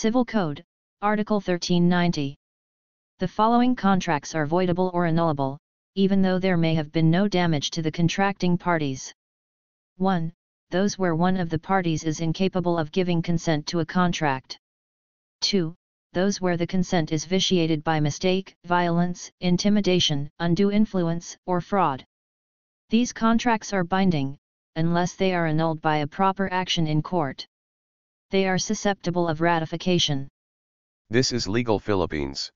Civil Code, Article 1390. The following contracts are voidable or annullable, even though there may have been no damage to the contracting parties. 1. Those where one of the parties is incapable of giving consent to a contract. 2. Those where the consent is vitiated by mistake, violence, intimidation, undue influence, or fraud. These contracts are binding, unless they are annulled by a proper action in court. They are susceptible of ratification. This is Legal Philippines.